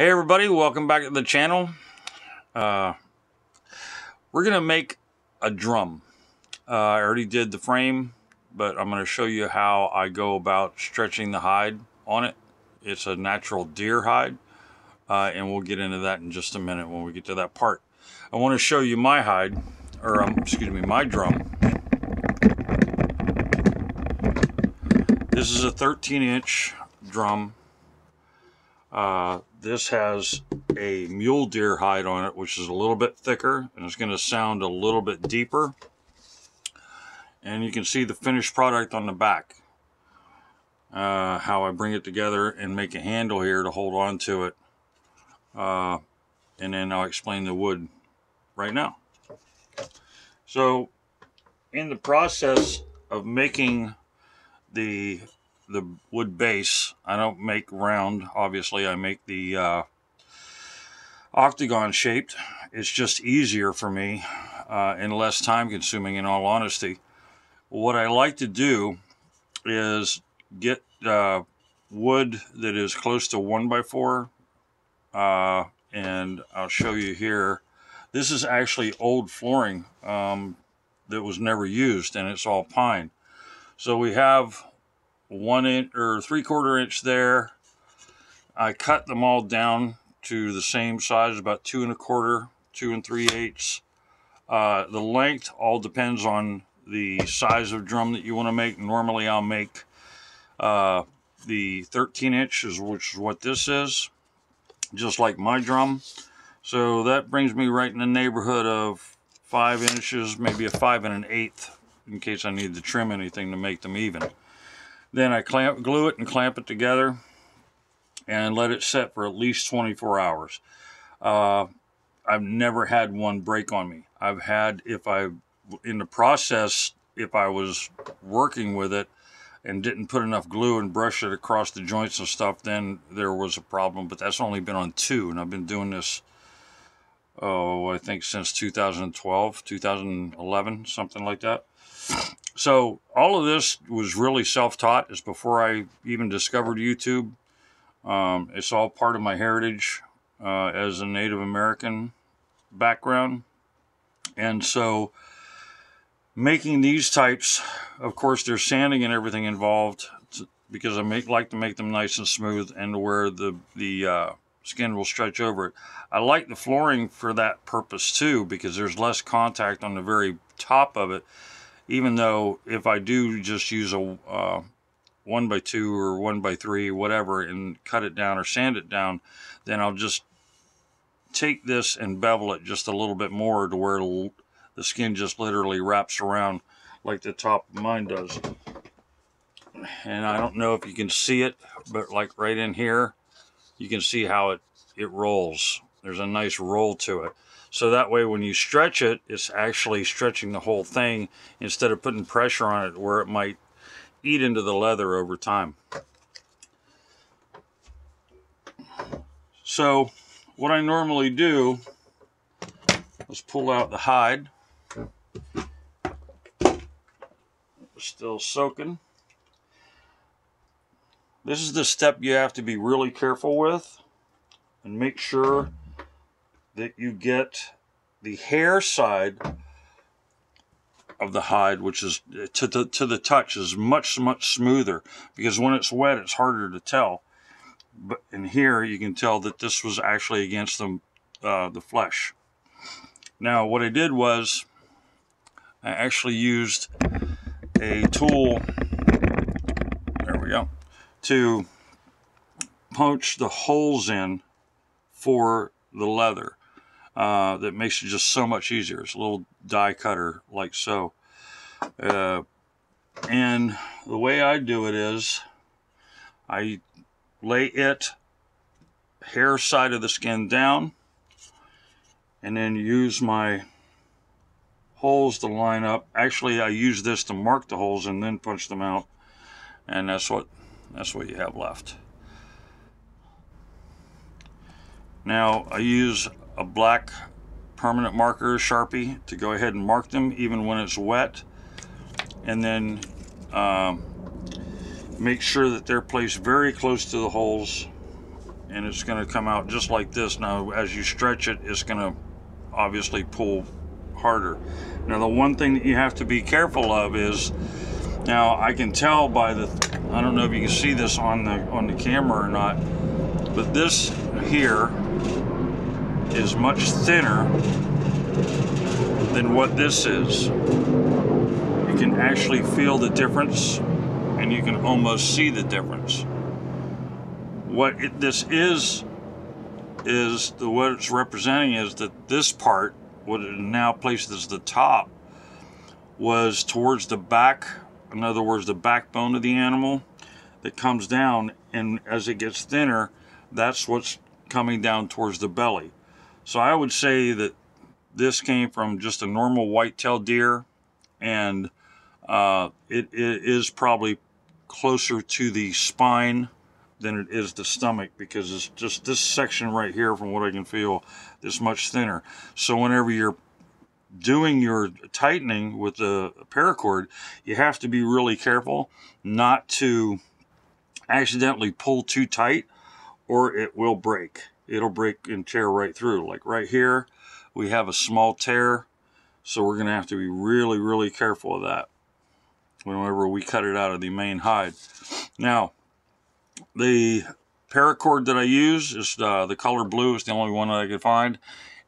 Hey everybody, welcome back to the channel. Uh, we're gonna make a drum. Uh, I already did the frame, but I'm gonna show you how I go about stretching the hide on it. It's a natural deer hide, uh, and we'll get into that in just a minute when we get to that part. I wanna show you my hide, or um, excuse me, my drum. This is a 13 inch drum. Uh, this has a mule deer hide on it, which is a little bit thicker and it's going to sound a little bit deeper. And you can see the finished product on the back. Uh, how I bring it together and make a handle here to hold on to it. Uh, and then I'll explain the wood right now. So in the process of making the the wood base. I don't make round, obviously. I make the uh, octagon shaped. It's just easier for me uh, and less time consuming, in all honesty. What I like to do is get uh, wood that is close to 1 by 4 uh, and I'll show you here. This is actually old flooring um, that was never used, and it's all pine. So we have one inch or three quarter inch there. I cut them all down to the same size, about two and a quarter, two and three eighths. Uh, the length all depends on the size of drum that you want to make. Normally I'll make uh, the 13 inches, which is what this is, just like my drum. So that brings me right in the neighborhood of five inches, maybe a five and an eighth, in case I need to trim anything to make them even. Then I clamp, glue it and clamp it together and let it set for at least 24 hours. Uh, I've never had one break on me. I've had, if I, in the process, if I was working with it and didn't put enough glue and brush it across the joints and stuff, then there was a problem. But that's only been on two, and I've been doing this, oh, I think since 2012, 2011, something like that. So all of this was really self-taught. It's before I even discovered YouTube. Um, it's all part of my heritage uh, as a Native American background. And so making these types, of course, there's sanding and everything involved to, because I make, like to make them nice and smooth and where the, the uh, skin will stretch over it. I like the flooring for that purpose too because there's less contact on the very top of it even though if I do just use a uh, one by two or one by three, whatever, and cut it down or sand it down, then I'll just take this and bevel it just a little bit more to where the skin just literally wraps around like the top of mine does. And I don't know if you can see it, but like right in here, you can see how it, it rolls. There's a nice roll to it. So that way when you stretch it, it's actually stretching the whole thing instead of putting pressure on it where it might eat into the leather over time. So what I normally do is pull out the hide. Still soaking. This is the step you have to be really careful with and make sure that you get the hair side of the hide, which is to the, to the touch, is much, much smoother because when it's wet, it's harder to tell. But in here, you can tell that this was actually against the, uh, the flesh. Now, what I did was I actually used a tool, there we go, to punch the holes in for the leather uh, that makes it just so much easier. It's a little die cutter like so. Uh, and the way I do it is I lay it hair side of the skin down and then use my holes to line up. Actually, I use this to mark the holes and then punch them out. And that's what that's what you have left. Now I use a black permanent marker Sharpie to go ahead and mark them even when it's wet and then um, make sure that they're placed very close to the holes and it's going to come out just like this. Now, as you stretch it, it's going to obviously pull harder. Now, the one thing that you have to be careful of is, now I can tell by the, I don't know if you can see this on the on the camera or not, but this here is much thinner than what this is. You can actually feel the difference and you can almost see the difference. What it, this is, is the what it's representing is that this part, what is now placed as the top, was towards the back, in other words, the backbone of the animal that comes down, and as it gets thinner, that's what's coming down towards the belly. So I would say that this came from just a normal white-tailed deer, and uh, it, it is probably closer to the spine than it is the stomach because it's just this section right here from what I can feel is much thinner. So whenever you're doing your tightening with the paracord, you have to be really careful not to accidentally pull too tight or it will break. It'll break and tear right through. Like right here, we have a small tear. So we're going to have to be really, really careful of that whenever we cut it out of the main hide. Now, the paracord that I use is uh, the color blue. It's the only one that I could find.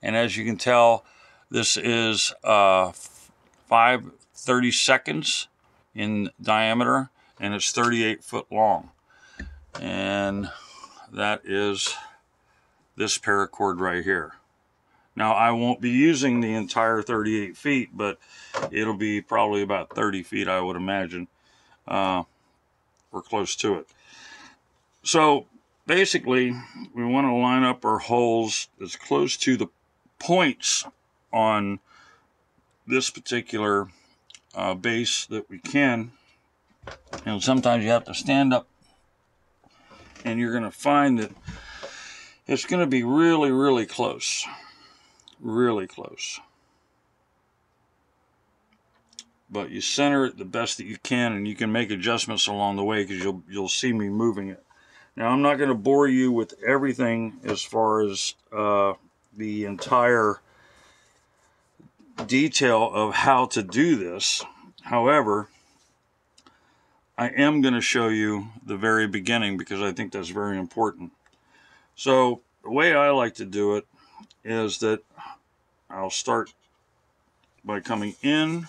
And as you can tell, this is uh, 5 30 seconds in diameter and it's 38 foot long. And that is this paracord right here. Now I won't be using the entire 38 feet, but it'll be probably about 30 feet, I would imagine. Uh, we're close to it. So basically, we want to line up our holes as close to the points on this particular uh, base that we can. And sometimes you have to stand up and you're going to find that it's going to be really, really close really close. But you center it the best that you can, and you can make adjustments along the way because you'll you'll see me moving it. Now I'm not going to bore you with everything as far as uh, the entire detail of how to do this. However, I am going to show you the very beginning because I think that's very important. So the way I like to do it is that I'll start by coming in,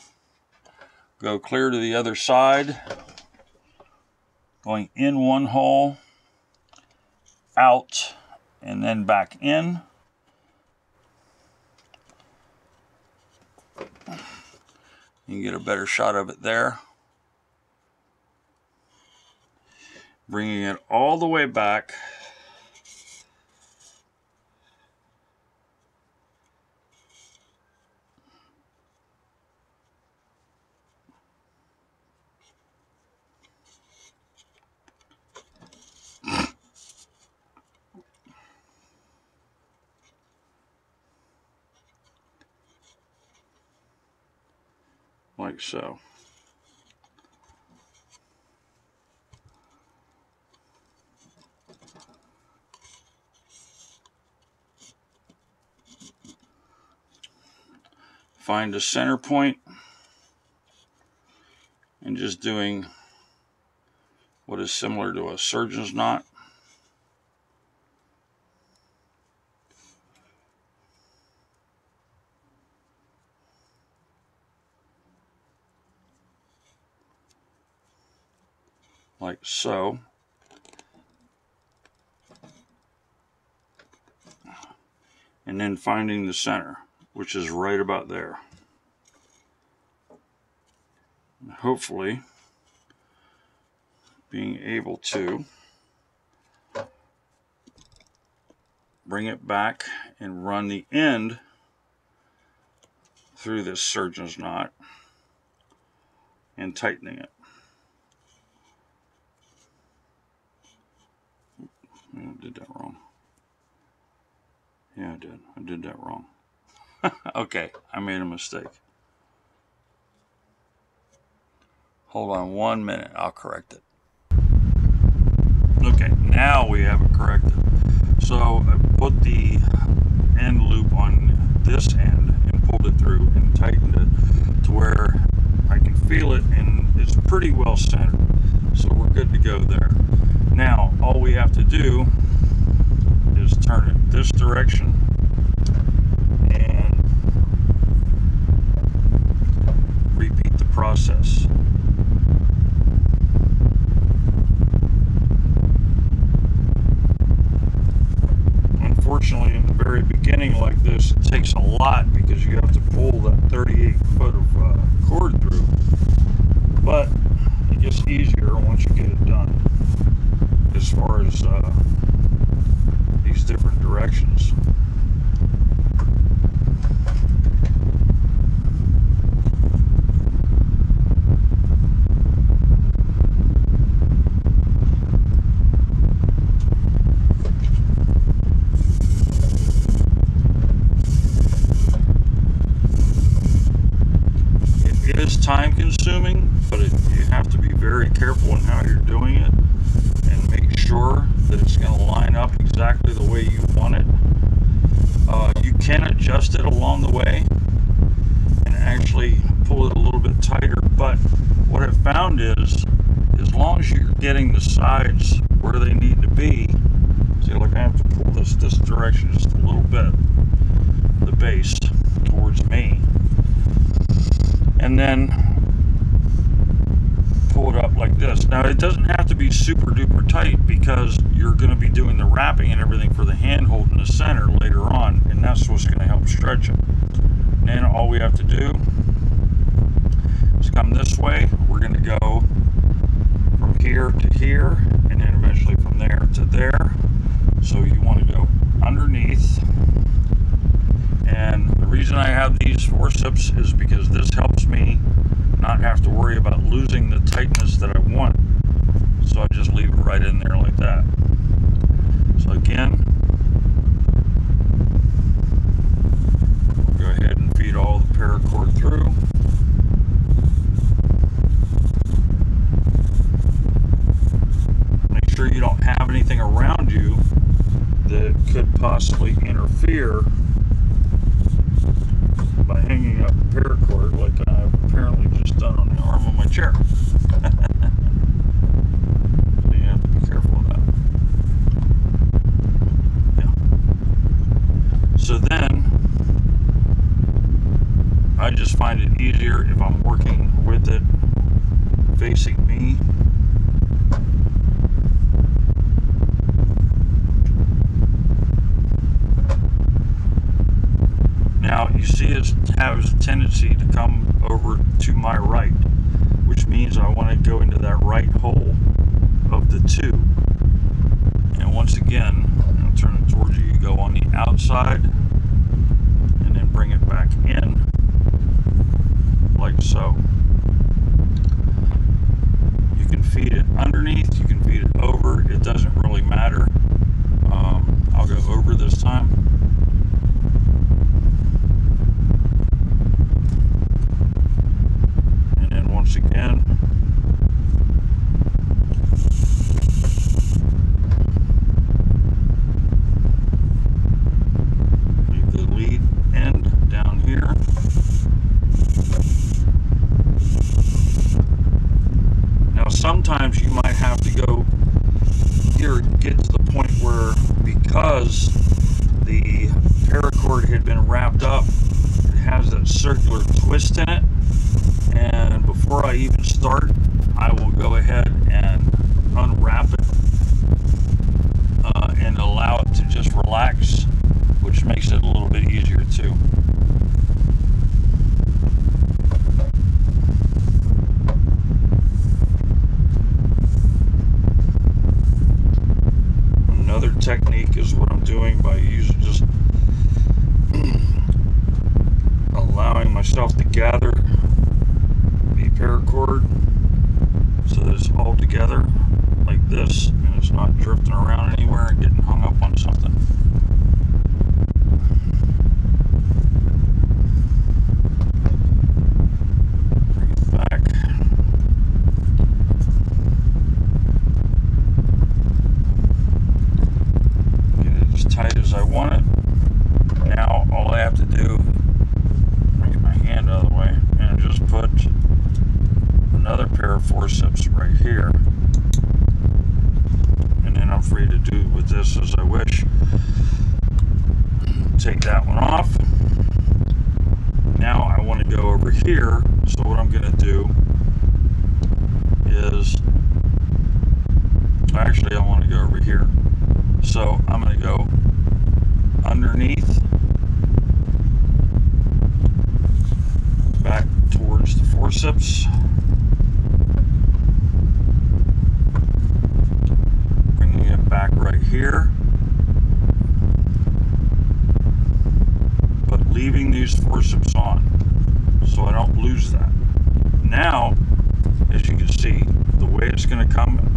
go clear to the other side, going in one hole, out, and then back in. You can get a better shot of it there. Bringing it all the way back like so. Find a center point and just doing what is similar to a surgeon's knot. So. And then finding the center, which is right about there. hopefully being able to bring it back and run the end through this surgeon's knot and tightening it. I did that wrong. Yeah, I did. I did that wrong. okay, I made a mistake. Hold on one minute. I'll correct it. Okay, now we have it corrected. So I put the end loop on this end and pulled it through and tightened it to where I can feel it and it's pretty well centered. So we're good to go there. Now, all we have to do is turn it this direction and repeat the process. Unfortunately, in the very beginning like this, it takes a lot because you have to pull that 38 foot of uh, cord through. But it gets easier once you get it done as far as uh, these different directions. It is consuming, but it, you have to be very careful in how you're doing it and make sure that it's going to line up exactly the way you want it. Uh, you can adjust it along the way and actually pull it a little bit tighter, but what I've found is as long as you're getting the sides where they need to be, see, like I have to pull this this direction just a little bit, the base towards me, and then pull it up like this. Now it doesn't have to be super duper tight because you're going to be doing the wrapping and everything for the handhold in the center later on, and that's what's going to help stretch it. And all we have to do is come this way. We're going to go from here to here, and then eventually from there to there. So you want to go underneath. And the reason I have these forceps is because this helps me not have to worry about losing the tightness that I want. So I just leave it right in there like that. So again, go ahead and feed all the paracord through. Make sure you don't have anything around you that could possibly interfere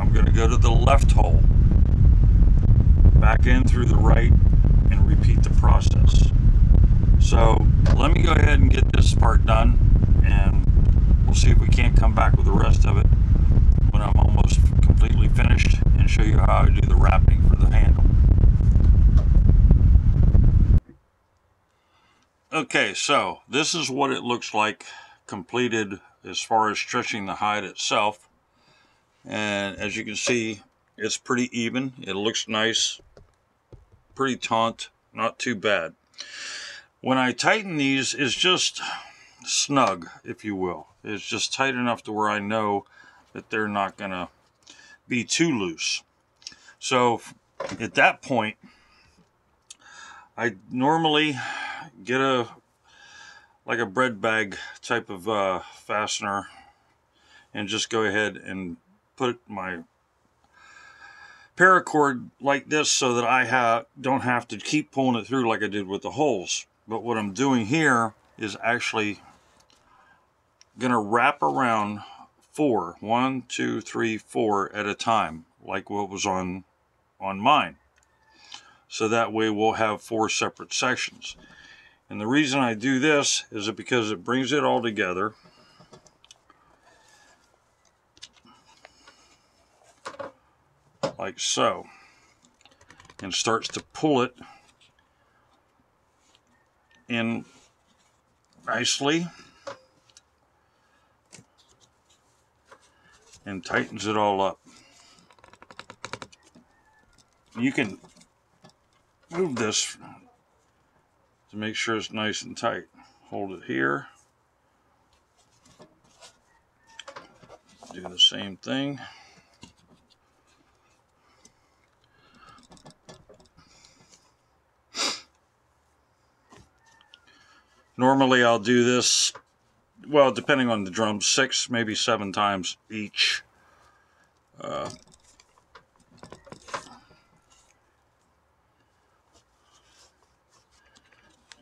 I'm going to go to the left hole, back in through the right, and repeat the process. So let me go ahead and get this part done and we'll see if we can't come back with the rest of it when I'm almost completely finished and show you how I do the wrapping for the handle. Okay, so this is what it looks like completed as far as stretching the hide itself. And as you can see, it's pretty even. It looks nice, pretty taut, not too bad. When I tighten these, it's just snug, if you will. It's just tight enough to where I know that they're not going to be too loose. So at that point, I normally get a like a bread bag type of uh, fastener and just go ahead and put my paracord like this so that I ha don't have to keep pulling it through like I did with the holes. But what I'm doing here is actually going to wrap around four, one, two, three, four at a time, like what was on, on mine. So that way we'll have four separate sections. And the reason I do this is because it brings it all together. Like so. And starts to pull it in nicely. And tightens it all up. You can move this to make sure it's nice and tight. Hold it here. Do the same thing. Normally I'll do this, well, depending on the drum, six, maybe seven times each. Uh,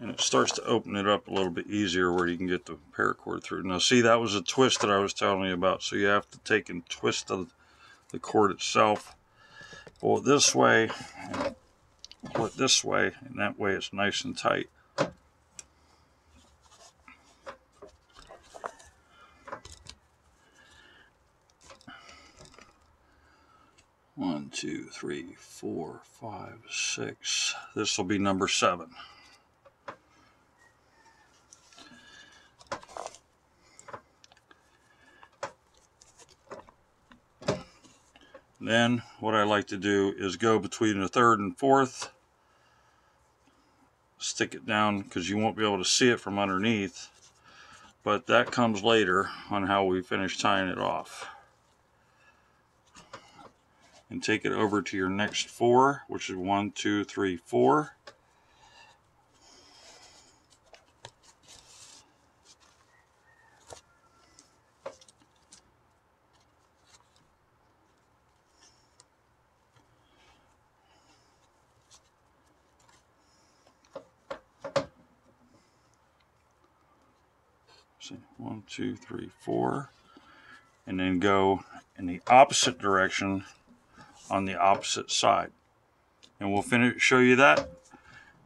and it starts to open it up a little bit easier where you can get the paracord through. Now see that was a twist that I was telling you about so you have to take and twist the, the cord itself pull it this way pull it this way and that way it's nice and tight. One, two, three, four, five, six. This will be number seven. Then what I like to do is go between the third and fourth, stick it down because you won't be able to see it from underneath, but that comes later on how we finish tying it off. And take it over to your next four, which is one, two, three, four. one two three four and then go in the opposite direction on the opposite side. And we'll finish show you that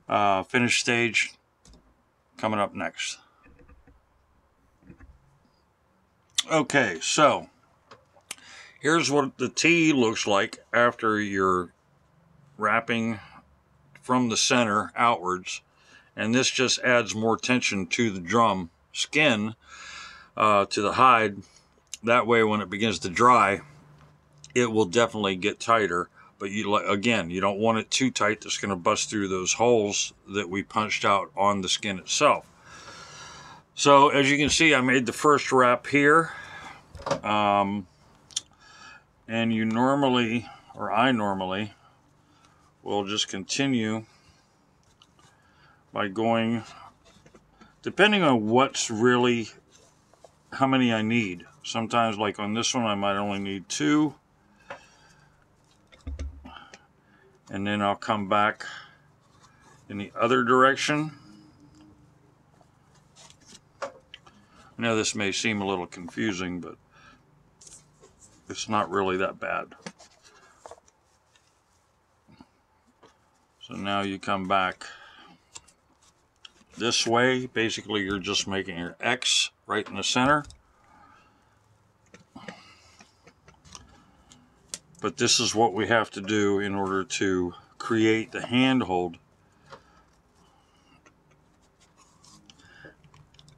uh, finish stage coming up next. Okay so here's what the T looks like after you're wrapping from the center outwards. And this just adds more tension to the drum skin uh, to the hide. That way, when it begins to dry, it will definitely get tighter. but you again, you don't want it too tight that's going to bust through those holes that we punched out on the skin itself. So as you can see, I made the first wrap here. Um, and you normally, or I normally, will just continue by going, depending on what's really, how many I need. Sometimes like on this one, I might only need two. And then I'll come back in the other direction. Now this may seem a little confusing, but it's not really that bad. So now you come back this way. Basically, you're just making your X right in the center. But this is what we have to do in order to create the handhold.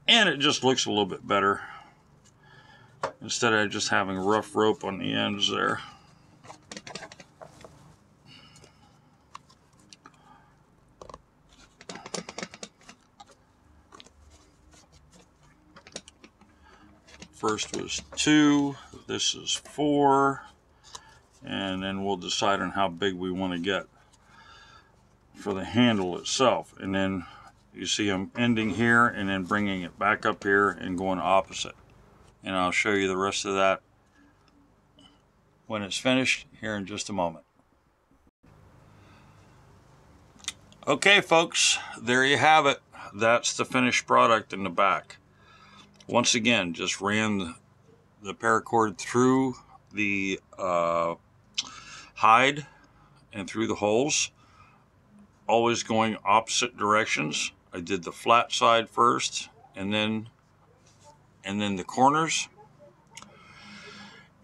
And it just looks a little bit better instead of just having rough rope on the ends there. First was two, this is four, and then we'll decide on how big we want to get for the handle itself. And then you see I'm ending here and then bringing it back up here and going opposite and I'll show you the rest of that when it's finished here in just a moment. Okay folks, there you have it. That's the finished product in the back. Once again, just ran the, paracord through the uh, hide and through the holes, always going opposite directions. I did the flat side first and then and then the corners.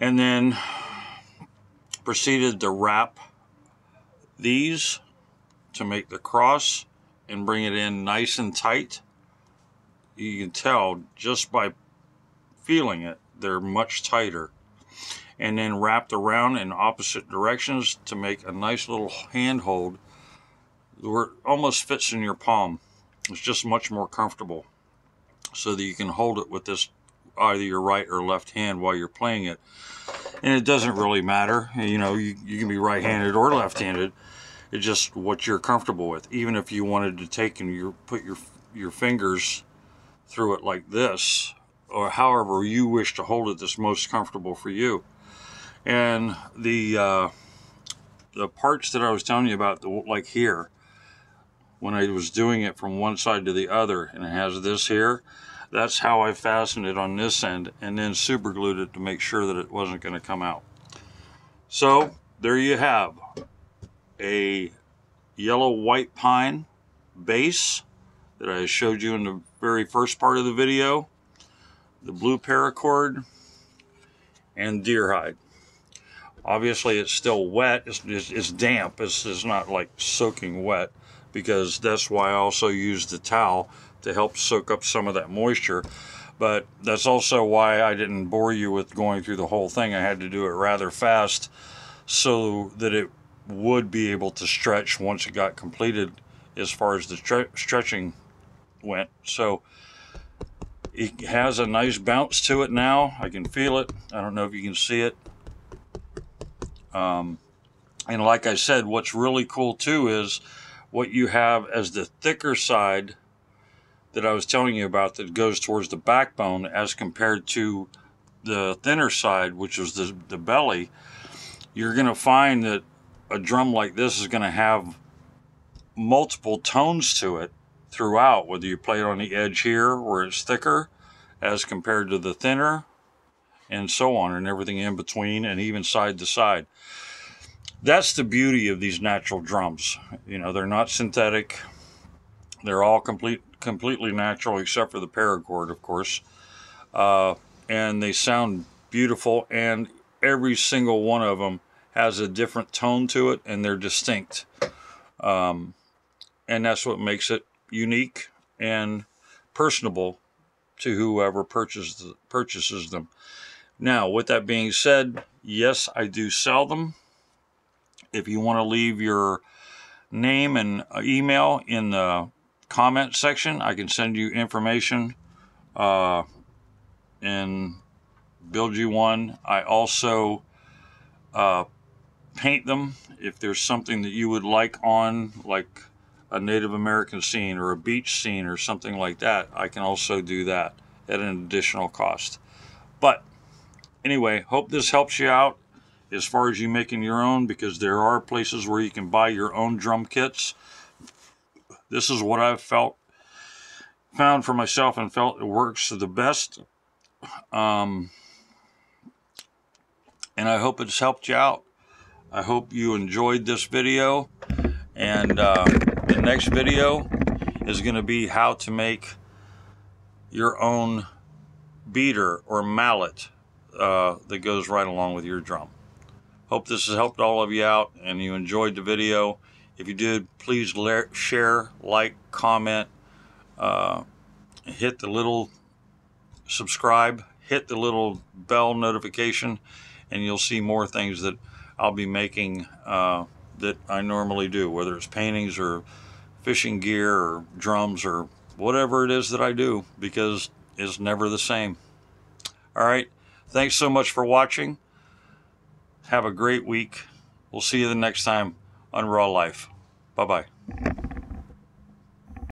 And then proceeded to wrap these to make the cross and bring it in nice and tight. You can tell just by feeling it they're much tighter and then wrapped around in opposite directions to make a nice little handhold where it almost fits in your palm it's just much more comfortable so that you can hold it with this either your right or left hand while you're playing it. And it doesn't really matter. You know, you, you can be right-handed or left-handed. It's just what you're comfortable with. Even if you wanted to take and you put your your fingers through it like this, or however you wish to hold it that's most comfortable for you. And the uh, the parts that I was telling you about, like here, when I was doing it from one side to the other, and it has this here, that's how I fastened it on this end and then super glued it to make sure that it wasn't going to come out. So there you have a yellow white pine base that I showed you in the very first part of the video, the blue paracord, and deer hide. Obviously it's still wet, it's, it's, it's damp, it's, it's not like soaking wet because that's why I also used the towel to help soak up some of that moisture. But that's also why I didn't bore you with going through the whole thing. I had to do it rather fast so that it would be able to stretch once it got completed as far as the stretching went. So it has a nice bounce to it now. I can feel it. I don't know if you can see it. Um, and like I said, what's really cool too is what you have as the thicker side that I was telling you about that goes towards the backbone as compared to the thinner side, which is the, the belly, you're going to find that a drum like this is going to have multiple tones to it throughout, whether you play it on the edge here where it's thicker as compared to the thinner and so on and everything in between and even side to side. That's the beauty of these natural drums. You know, they're not synthetic. They're all complete completely natural except for the paracord, of course. Uh, and they sound beautiful, and every single one of them has a different tone to it, and they're distinct. Um, and that's what makes it unique and personable to whoever purchases purchases them. Now, with that being said, yes, I do sell them. If you want to leave your name and uh, email in the comment section, I can send you information uh, and build you one. I also uh, paint them if there's something that you would like on, like a Native American scene or a beach scene or something like that. I can also do that at an additional cost. But anyway, hope this helps you out as far as you making your own because there are places where you can buy your own drum kits. This is what I've felt found for myself and felt it works the best. Um, and I hope it's helped you out. I hope you enjoyed this video. And uh, the next video is going to be how to make your own beater or mallet uh, that goes right along with your drum. Hope this has helped all of you out and you enjoyed the video. If you did, please share, like, comment, uh, hit the little subscribe, hit the little bell notification, and you'll see more things that I'll be making uh, that I normally do, whether it's paintings or fishing gear or drums or whatever it is that I do, because it's never the same. All right. Thanks so much for watching. Have a great week. We'll see you the next time on Raw Life. Bye bye.